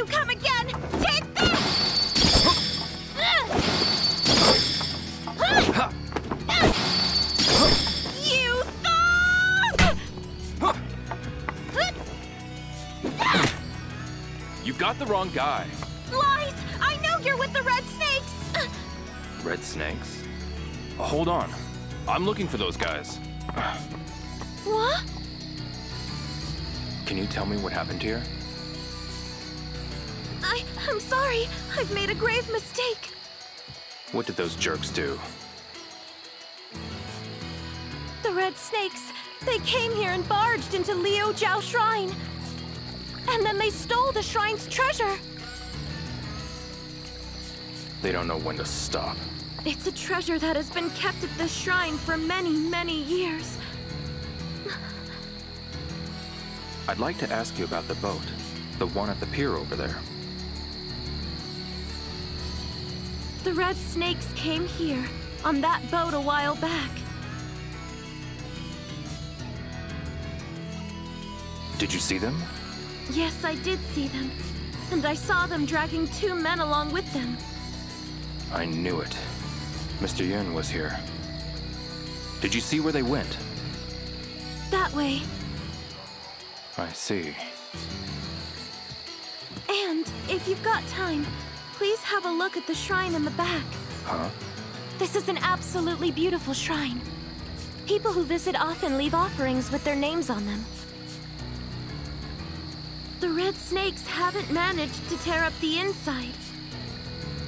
you come again, take this! you thong! You've got the wrong guy. Lies! I know you're with the Red Snakes! Red Snakes? Hold on. I'm looking for those guys. What? Can you tell me what happened here? I, I'm sorry. I've made a grave mistake. What did those jerks do? The Red Snakes, they came here and barged into Liu Jiao Shrine. And then they stole the shrine's treasure. They don't know when to stop. It's a treasure that has been kept at this shrine for many, many years. I'd like to ask you about the boat. The one at the pier over there. The Red Snakes came here on that boat a while back. Did you see them? Yes, I did see them. And I saw them dragging two men along with them. I knew it. Mr. Yun was here. Did you see where they went? That way. I see. And if you've got time, please have a look at the shrine in the back. Huh? This is an absolutely beautiful shrine. People who visit often leave offerings with their names on them. The red snakes haven't managed to tear up the inside.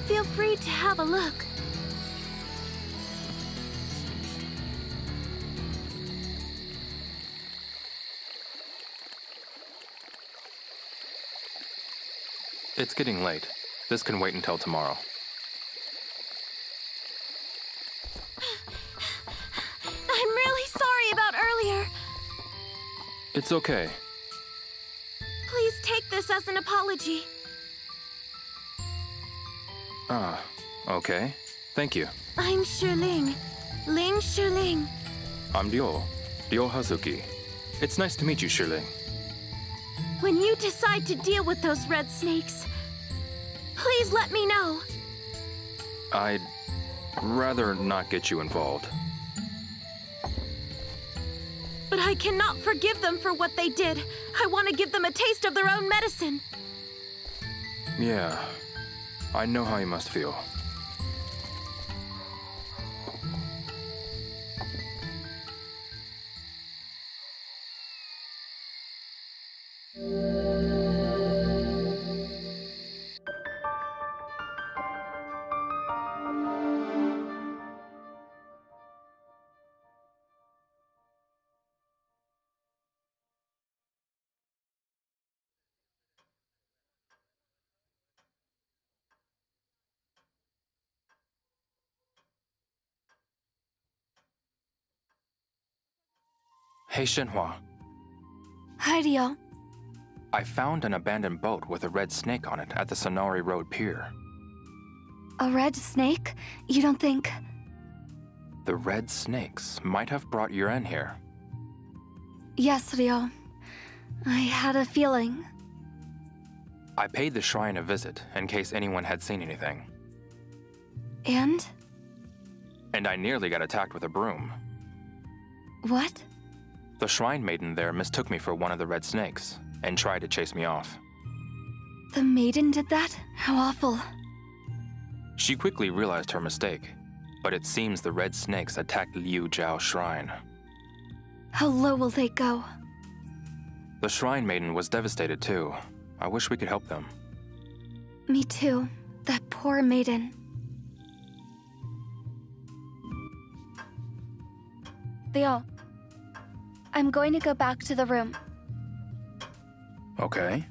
Feel free to have a look. It's getting late. This can wait until tomorrow. I'm really sorry about earlier. It's okay. Please take this as an apology. Ah, okay. Thank you. I'm Shiling. Ling Shiling. I'm Ryo. Ryo Hazuki. It's nice to meet you, Shiling. When you decide to deal with those red snakes, please let me know. I'd rather not get you involved. But I cannot forgive them for what they did. I want to give them a taste of their own medicine. Yeah, I know how you must feel. Hey, Shenhua. Hi, Ryo. I found an abandoned boat with a red snake on it at the Sonari Road Pier. A red snake? You don't think... The red snakes might have brought Yuren here. Yes, Ryo. I had a feeling. I paid the shrine a visit in case anyone had seen anything, And? and I nearly got attacked with a broom. What? The shrine maiden there mistook me for one of the red snakes and tried to chase me off. The maiden did that? How awful. She quickly realized her mistake, but it seems the red snakes attacked Liu Jiao Shrine. How low will they go? The shrine maiden was devastated too. I wish we could help them. Me too. That poor maiden. Theo, I'm going to go back to the room. Okay.